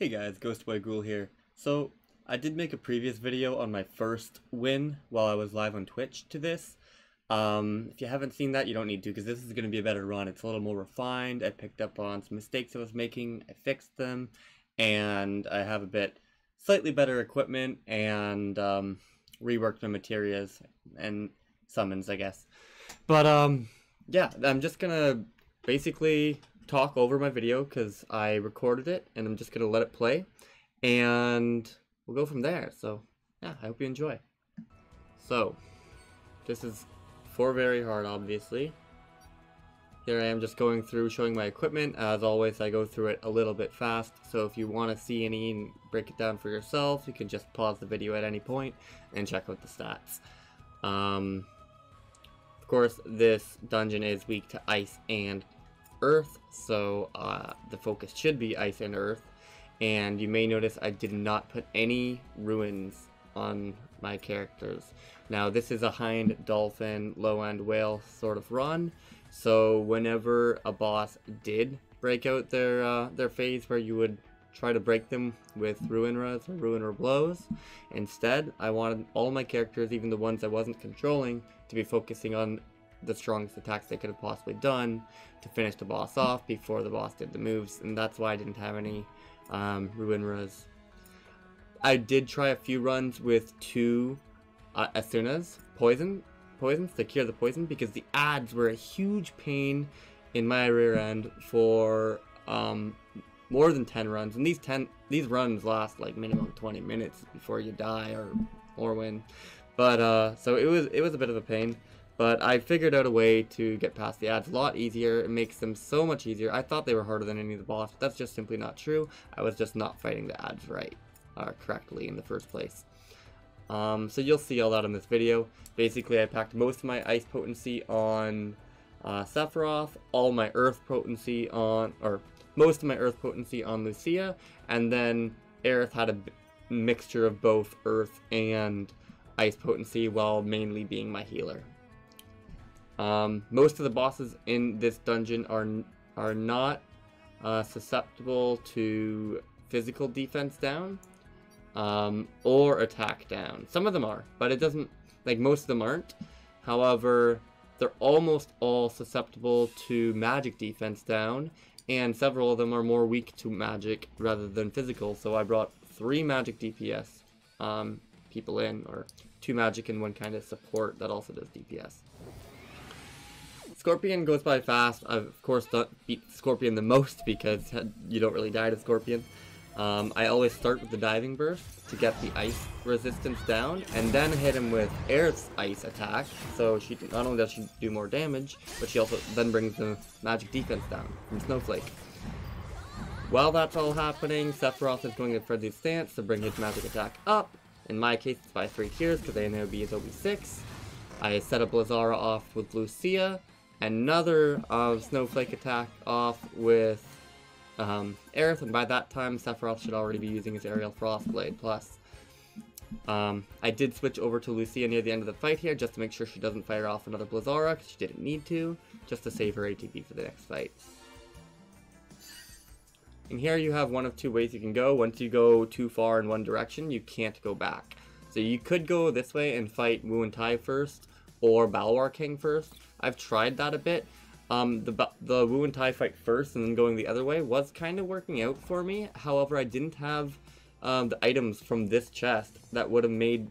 Hey guys, Ghostboy Ghoul here. So, I did make a previous video on my first win while I was live on Twitch to this. Um, if you haven't seen that, you don't need to, because this is going to be a better run. It's a little more refined. I picked up on some mistakes I was making, I fixed them, and I have a bit slightly better equipment and um, reworked my materials and summons, I guess. But, um, yeah, I'm just going to basically talk over my video because I recorded it and I'm just going to let it play and we'll go from there. So, yeah, I hope you enjoy. So, this is for very hard, obviously. Here I am just going through showing my equipment. As always, I go through it a little bit fast, so if you want to see any and break it down for yourself, you can just pause the video at any point and check out the stats. Um, of course, this dungeon is weak to ice and earth, so uh, the focus should be ice and earth. And you may notice I did not put any ruins on my characters. Now this is a hind, dolphin, low end whale sort of run, so whenever a boss did break out their uh, their phase where you would try to break them with Ruinras or Ruinra blows, instead I wanted all my characters, even the ones I wasn't controlling, to be focusing on the strongest attacks they could have possibly done to finish the boss off before the boss did the moves, and that's why I didn't have any um. I did try a few runs with two uh, Esunas, poison, poisons to cure the poison, because the ads were a huge pain in my rear end for um, more than 10 runs, and these 10 these runs last like minimum 20 minutes before you die or or win. But uh, so it was it was a bit of a pain. But I figured out a way to get past the ads a lot easier. It makes them so much easier. I thought they were harder than any of the boss, but that's just simply not true. I was just not fighting the ads right, uh, correctly in the first place. Um, so you'll see all that in this video. Basically, I packed most of my ice potency on uh, Sephiroth, all my earth potency on, or most of my earth potency on Lucia, and then Aerith had a mixture of both earth and ice potency while mainly being my healer. Um, most of the bosses in this dungeon are are not uh, susceptible to physical defense down um, or attack down. Some of them are, but it doesn't like most of them aren't. However, they're almost all susceptible to magic defense down, and several of them are more weak to magic rather than physical. So I brought three magic DPS um, people in, or two magic and one kind of support that also does DPS. Scorpion goes by fast. I've, of course, beat Scorpion the most because you don't really die to Scorpion. Um, I always start with the Diving Burst to get the ice resistance down, and then hit him with Aerith's ice attack, so she not only does she do more damage, but she also then brings the magic defense down from Snowflake. While that's all happening, Sephiroth is going to Frenzied Stance to bring his magic attack up. In my case, it's by 3 tiers, because AOB is OB6. I set up Blizzara off with Lucia, another uh, Snowflake attack off with um, Aerith, and by that time Sephiroth should already be using his Aerial Frostblade Plus. Um, I did switch over to Lucia near the end of the fight here, just to make sure she doesn't fire off another Blizzara, because she didn't need to, just to save her ATB for the next fight. And here you have one of two ways you can go. Once you go too far in one direction, you can't go back. So you could go this way and fight Wu and Tai first, or Baloir King first. I've tried that a bit. Um, the the Wu and Tai fight first and then going the other way was kind of working out for me. However, I didn't have um, the items from this chest that would have made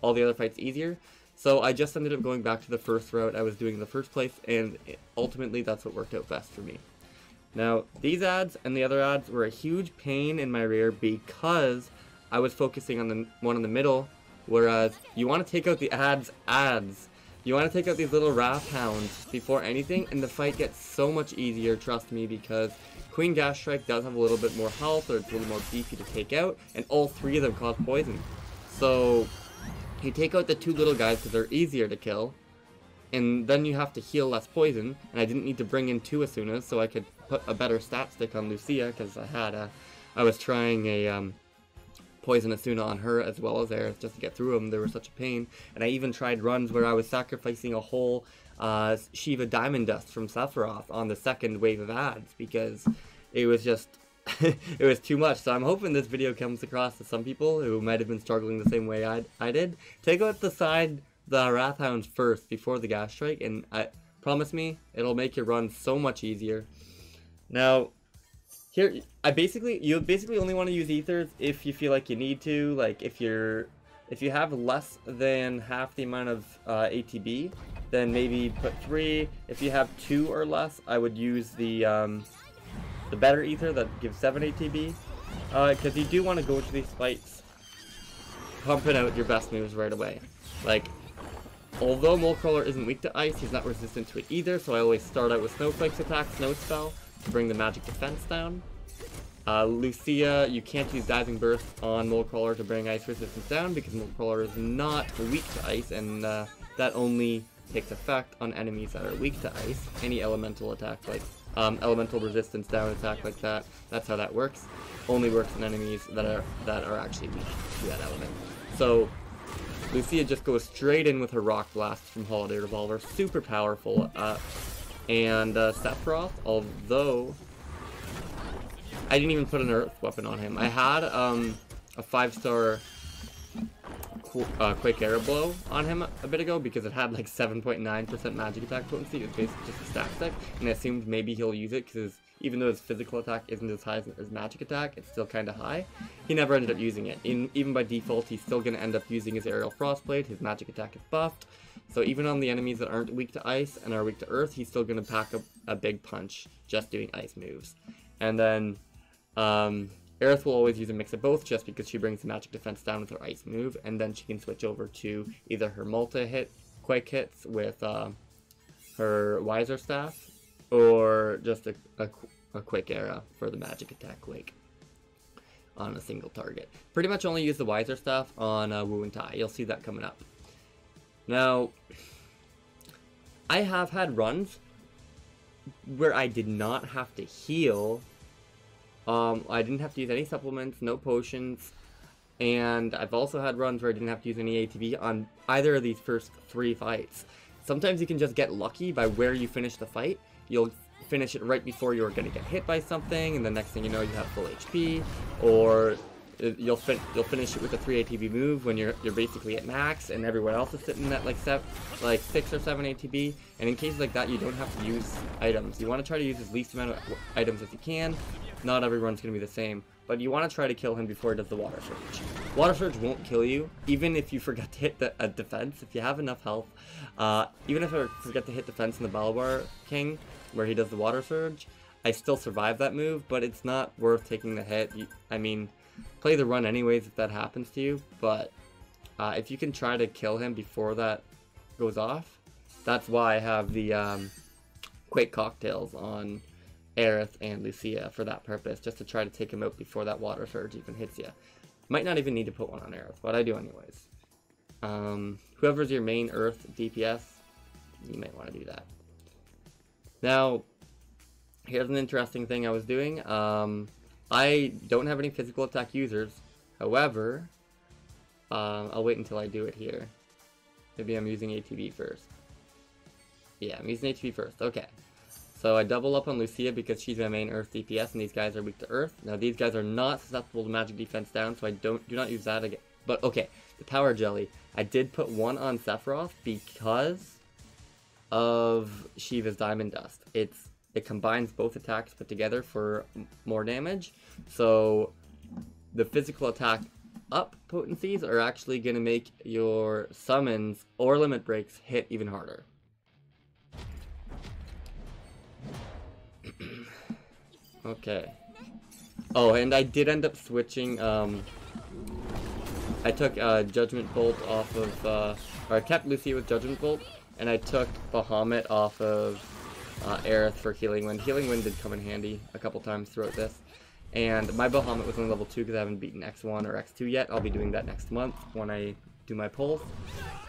all the other fights easier. So I just ended up going back to the first route I was doing in the first place, and ultimately that's what worked out best for me. Now, these ads and the other ads were a huge pain in my rear because I was focusing on the one in the middle, whereas you want to take out the ads ads you want to take out these little Wrath Hounds before anything, and the fight gets so much easier, trust me, because Queen Gashtrike does have a little bit more health, or it's a little more beefy to take out, and all three of them cause poison. So, you take out the two little guys because they're easier to kill, and then you have to heal less poison, and I didn't need to bring in two Esunas, so I could put a better stat stick on Lucia, because I had a, I was trying a, um, poison Esuna on her as well as Aerith just to get through them. They were such a pain. And I even tried runs where I was sacrificing a whole uh, Shiva Diamond Dust from Sephiroth on the second wave of ads because it was just it was too much. So I'm hoping this video comes across to some people who might have been struggling the same way I, I did. Take out the side, the Wrath Hounds first before the Gashtrike, and I promise me, it'll make your run so much easier. Now, here, I basically, you basically only want to use Ethers if you feel like you need to, like if you're, if you have less than half the amount of uh, ATB, then maybe put three. If you have two or less, I would use the, um, the better ether that gives 7 ATB. Because uh, you do want to go to these fights pumping out your best moves right away. Like, although Molecrawler isn't weak to ice, he's not resistant to it either, so I always start out with Snowflake's attack, Snow Spell, to bring the magic defense down. Uh, Lucia, you can't use Diving Burst on Molecrawler to bring ice resistance down because Molecrawler is not weak to ice, and uh, that only takes effect on enemies that are weak to ice. Any elemental attack like um, elemental resistance down attack like that. That's how that works. Only works on enemies that are that are actually weak to that element. So Lucia just goes straight in with her Rock Blast from Holiday Revolver. Super powerful. Uh, and uh, Sephiroth, although I didn't even put an Earth weapon on him. I had um, a 5-star uh, Quake Arrow Blow on him a bit ago because it had like 7.9% magic attack potency. It was basically just a stat stick, and I assumed maybe he'll use it because even though his physical attack isn't as high as his magic attack, it's still kind of high. He never ended up using it. In, even by default, he's still going to end up using his Aerial Frostblade. His magic attack is buffed. So even on the enemies that aren't weak to ice and are weak to earth, he's still going to pack a, a big punch just doing ice moves. And then um, Aerith will always use a mix of both just because she brings the magic defense down with her ice move, and then she can switch over to either her multi-hit Quake hits with uh, her Wizer Staff, or just a, a, a Quakera for the magic attack Quake on a single target. Pretty much only use the Wizer Staff on uh, Wu and Tai. You'll see that coming up. Now, I have had runs where I did not have to heal um, I didn't have to use any supplements, no potions, and I've also had runs where I didn't have to use any ATB on either of these first three fights. Sometimes you can just get lucky by where you finish the fight. You'll finish it right before you're going to get hit by something, and the next thing you know, you have full HP, or you'll fin you'll finish it with a three ATB move when you're you're basically at max, and everyone else is sitting at like seven, like six or seven ATB. And in cases like that, you don't have to use items. You want to try to use as least amount of items as you can, not everyone's to be the same, but you want to try to kill him before he does the Water Surge. Water Surge won't kill you, even if you forget to hit the, defense, if you have enough health. Uh, even if I forget to hit defense in the Baloir King, where he does the Water Surge, I still survive that move, but it's not worth taking the hit. I mean, play the run anyways if that happens to you, but uh, if you can try to kill him before that goes off, that's why I have the um, Quake Cocktails on Aerith and Lucia for that purpose, just to try to take him out before that water surge even hits you. Might not even need to put one on Aerith, but I do anyways. Um, whoever's your main Earth DPS, you might want to do that. Now, here's an interesting thing I was doing. Um, I don't have any physical attack users. However, um, I'll wait until I do it here. Maybe I'm using ATB first. Yeah, I'm using ATB first. Okay. So I double up on Lucia because she's my main Earth DPS, and these guys are weak to Earth. Now these guys are not susceptible to magic defense down, so I don't do not use that again. But okay, the Power Jelly. I did put one on Sephiroth because of Shiva's Diamond Dust. It's it combines both attacks put together for more damage. So the physical attack up potencies are actually going to make your summons or limit breaks hit even harder. okay. Oh, and I did end up switching, um, I took uh, Judgment Bolt off of, uh, or I kept Lucy with Judgment Bolt, and I took Bahamut off of uh, Aerith for Healing Wind. Healing Wind did come in handy a couple times throughout this. And my Bahamut was on level 2 because I haven't beaten X1 or X2 yet. I'll be doing that next month when I do my polls.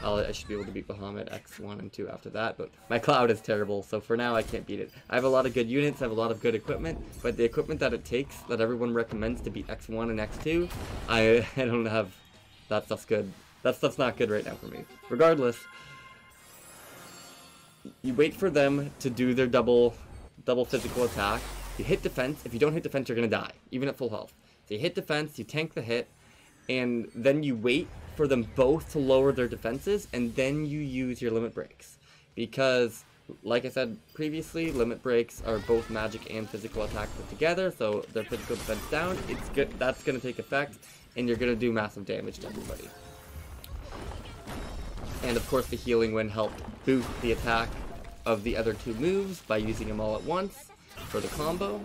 I'll, I should be able to beat Bahamut X1 and 2 after that, but my Cloud is terrible, so for now I can't beat it. I have a lot of good units, I have a lot of good equipment, but the equipment that it takes, that everyone recommends to beat X1 and X2, I, I don't have... That stuff's good. That stuff's not good right now for me. Regardless, you wait for them to do their double double physical attack. you hit defense. If you don't hit defense, you're gonna die, even at full health. So you hit defense, you tank the hit, and then you wait for them both to lower their defenses, and then you use your limit breaks. Because, like I said previously, limit breaks are both magic and physical attack put together, so their physical defense down, it's good. that's gonna take effect, and you're gonna do massive damage to everybody. And of course the healing wind helped boost the attack of the other two moves by using them all at once for the combo.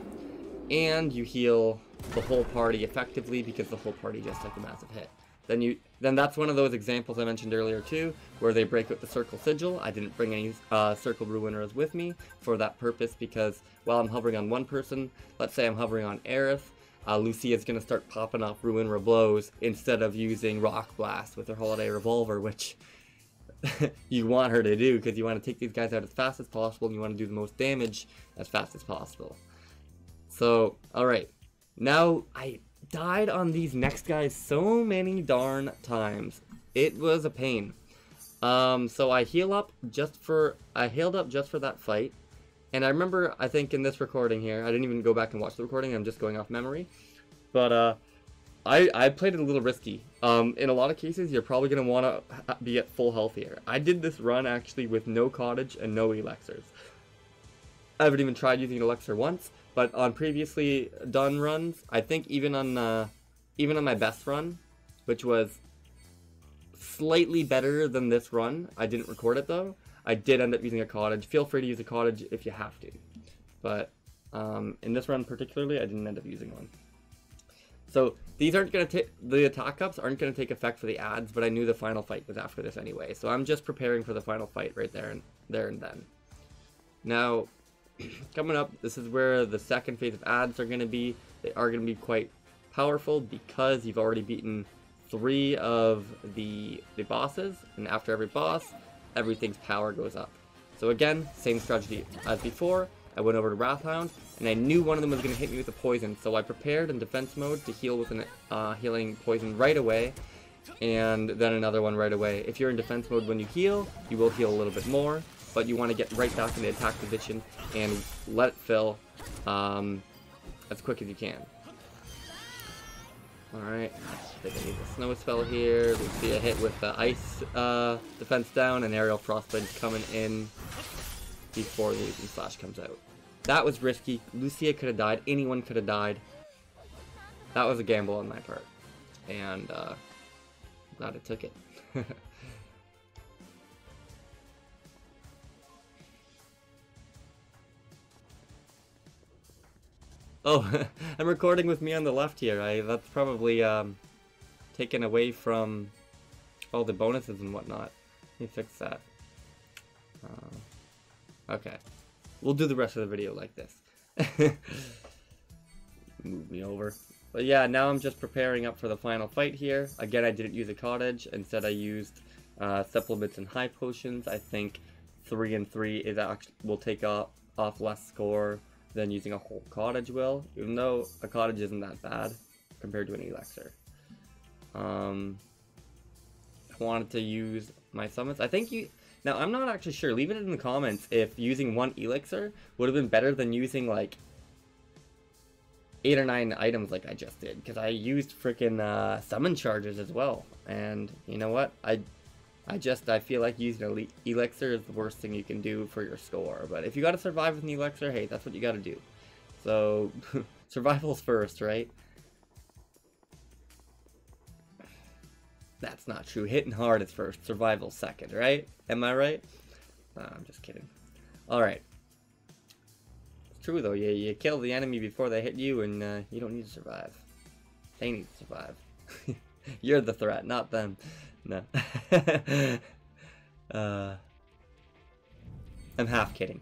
And you heal the whole party effectively because the whole party just took a massive hit. Then you then that's one of those examples I mentioned earlier too, where they break out the Circle Sigil. I didn't bring any uh, Circle Ruiners with me for that purpose because while I'm hovering on one person, let's say I'm hovering on Aerith, uh, Lucia is going to start popping off Ruinra blows instead of using Rock Blast with her Holiday Revolver, which you want her to do because you want to take these guys out as fast as possible and you want to do the most damage as fast as possible. So, alright. Now, I died on these next guys so many darn times. It was a pain. Um, so I heal up just for, I healed up just for that fight. And I remember, I think in this recording here, I didn't even go back and watch the recording, I'm just going off memory. But, uh, I, I played it a little risky. Um, in a lot of cases, you're probably going to want to be at full health here. I did this run actually with no Cottage and no Elixirs. I haven't even tried using an Elixir once, but on previously done runs, I think even on uh, even on my best run, which was slightly better than this run, I didn't record it though. I did end up using a Cottage. Feel free to use a Cottage if you have to, but um, in this run particularly, I didn't end up using one. So these aren't going to take, the attack ups aren't going to take effect for the ads, but I knew the final fight was after this anyway. So I'm just preparing for the final fight right there and there and then. Now, coming up, this is where the second phase of ads are going to be. They are going to be quite powerful because you've already beaten three of the, the bosses, and after every boss, everything's power goes up. So again, same strategy as before, I went over to Wrathhound, and I knew one of them was going to hit me with a poison, so I prepared in defense mode to heal with a uh, healing poison right away, and then another one right away. If you're in defense mode when you heal, you will heal a little bit more, but you want to get right back in the attack position and let it fill um, as quick as you can. Alright, I think I need the snow spell here. We see a hit with the ice uh, defense down, and aerial frostblade coming in before the Legion Slash comes out. That was risky. Lucia could have died. Anyone could have died. That was a gamble on my part. And, uh, glad I took it. oh, I'm recording with me on the left here. I That's probably, um, taken away from all the bonuses and whatnot. Let me fix that. Uh, okay. We'll do the rest of the video like this. Move me over. But yeah, now I'm just preparing up for the final fight here. Again, I didn't use a cottage. Instead, I used uh, supplements and high potions. I think 3 and 3 is actually will take off, off less score than using a whole cottage will, even though a cottage isn't that bad compared to an elixir. Um, I wanted to use my summons. I think you now, I'm not actually sure. Leave it in the comments if using one elixir would have been better than using, like, eight or nine items like I just did. Because I used freaking uh, summon charges as well. And you know what? I I just, I feel like using an elixir is the worst thing you can do for your score. But if you gotta survive with an elixir, hey, that's what you gotta do. So, survival's first, right? That's not true. Hitting hard is first, survival second, right? Am I right? No, I'm just kidding. Alright. It's true though, you, you kill the enemy before they hit you and uh, you don't need to survive. They need to survive. You're the threat, not them. No. uh, I'm half kidding.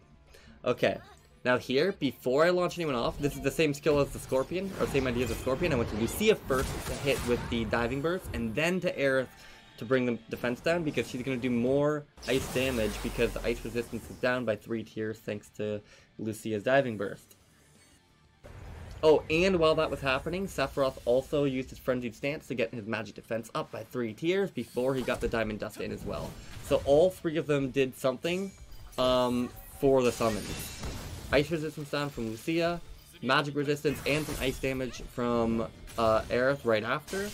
Okay. Now here, before I launch anyone off, this is the same skill as the Scorpion, or same idea as the Scorpion. I went to Lucia first to hit with the Diving Burst, and then to Aerith to bring the defense down, because she's going to do more ice damage, because the ice resistance is down by 3 tiers thanks to Lucia's Diving Burst. Oh, and while that was happening, Sephiroth also used his Frenzied Stance to get his magic defense up by 3 tiers before he got the Diamond Dust in as well. So all three of them did something um, for the summons. Ice resistance down from Lucia, magic resistance and some ice damage from uh, Aerith right after,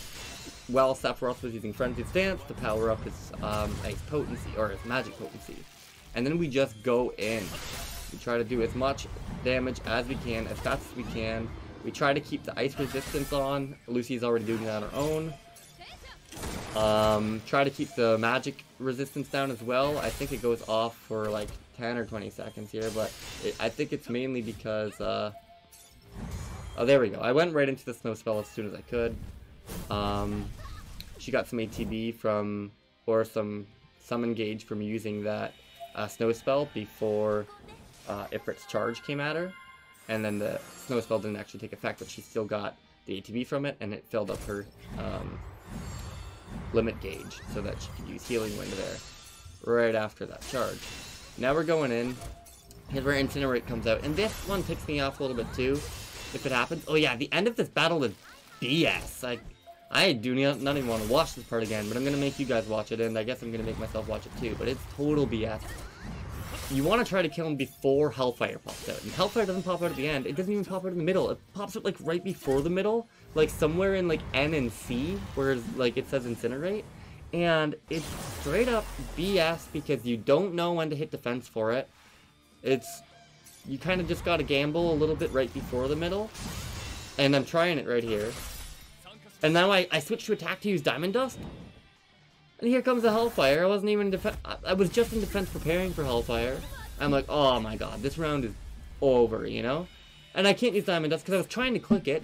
while Sephiroth was using Frenzy Stance to power up his um, ice potency, or his magic potency. And then we just go in. We try to do as much damage as we can, as fast as we can. We try to keep the ice resistance on. Lucy's already doing that on her own. Um, try to keep the magic resistance down as well. I think it goes off for like 10 or 20 seconds here, but it, I think it's mainly because, uh, oh, there we go. I went right into the snow spell as soon as I could. Um, she got some ATB from, or some summon gauge from using that uh, snow spell before uh, Ifrit's charge came at her. And then the snow spell didn't actually take effect, but she still got the ATB from it, and it filled up her um, limit gauge so that she could use Healing Wind there right after that charge. Now we're going in. Here's where Incinerate comes out. And this one ticks me off a little bit too, if it happens. Oh yeah, the end of this battle is BS. Like, I do not, not even want to watch this part again, but I'm going to make you guys watch it, and I guess I'm going to make myself watch it too, but it's total BS. You want to try to kill him before Hellfire pops out, and Hellfire doesn't pop out at the end, it doesn't even pop out in the middle, it pops out like right before the middle, like somewhere in like N and C, where like it says Incinerate, and it's straight up BS because you don't know when to hit defense for it. It's, you kind of just gotta gamble a little bit right before the middle, and I'm trying it right here. And now I, I switch to attack to use Diamond Dust. And here comes the Hellfire. I wasn't even in. I was just in defense preparing for Hellfire. I'm like, oh my god, this round is over, you know? And I can't use Diamond Dust because I was trying to click it.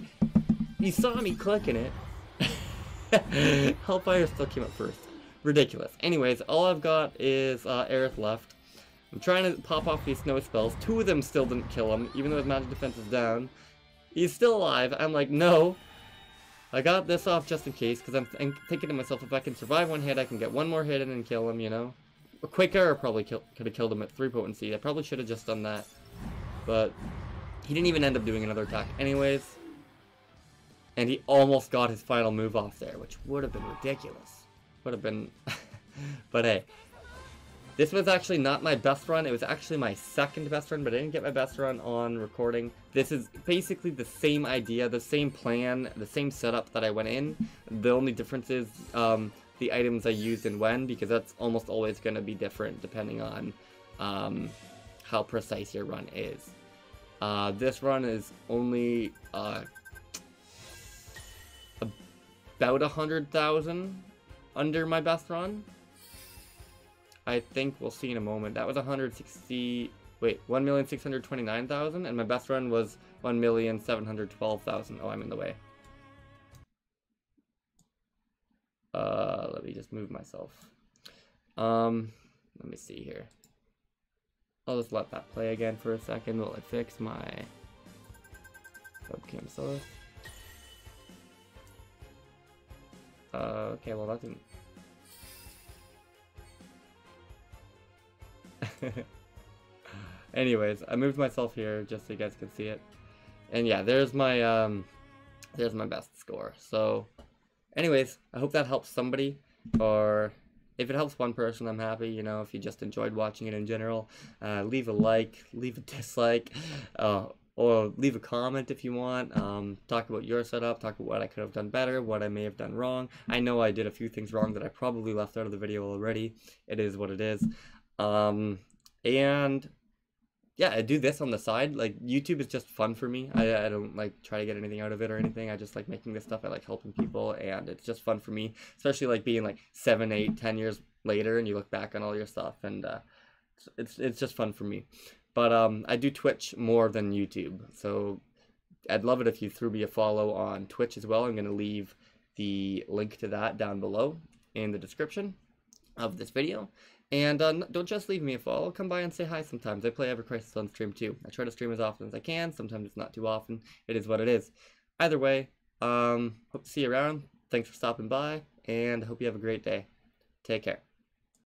You saw me clicking it. Hellfire still came up first. Ridiculous. Anyways, all I've got is uh, Aerith left. I'm trying to pop off these snow spells. Two of them still didn't kill him, even though his magic defense is down. He's still alive. I'm like, no, I got this off just in case, because I'm, th thinking to myself, if I can survive one hit, I can get one more hit and then kill him, you know? quicker, or probably could have killed him at 3 potency. I probably should have just done that. But he didn't even end up doing another attack anyways. And he almost got his final move off there, which would have been ridiculous. Would have been... but hey, this was actually not my best run. It was actually my second best run, but I didn't get my best run on recording. This is basically the same idea, the same plan, the same setup that I went in. The only difference is um, the items I used and when, because that's almost always going to be different depending on um, how precise your run is. Uh, this run is only uh, about a hundred thousand under my best run. I think we'll see in a moment. That was 160, wait, 1,629,000, and my best run was 1,712,000. Oh, I'm in the way. Uh, let me just move myself. Um, let me see here. I'll just let that play again for a second while I fix my webcam source. Uh, okay, well that didn't Anyways, I moved myself here just so you guys can see it. And yeah, there's my um there's my best score. So anyways, I hope that helps somebody or if it helps one person, I'm happy. You know, if you just enjoyed watching it in general, uh, leave a like, leave a dislike, uh, or leave a comment if you want. Um, talk about your setup, talk about what I could have done better, what I may have done wrong. I know I did a few things wrong that I probably left out of the video already. It is what it is. Um, and yeah, I do this on the side. Like YouTube is just fun for me. I, I don't like try to get anything out of it or anything. I just like making this stuff. I like helping people, and it's just fun for me. Especially like being like seven, eight, ten years later, and you look back on all your stuff, and uh, it's it's just fun for me. But um, I do Twitch more than YouTube, so I'd love it if you threw me a follow on Twitch as well. I'm gonna leave the link to that down below in the description of this video. And uh, don't just leave me a follow. Come by and say hi sometimes. I play Ever Crisis on stream too. I try to stream as often as I can. Sometimes it's not too often. It is what it is. Either way, um, hope to see you around. Thanks for stopping by, and I hope you have a great day. Take care.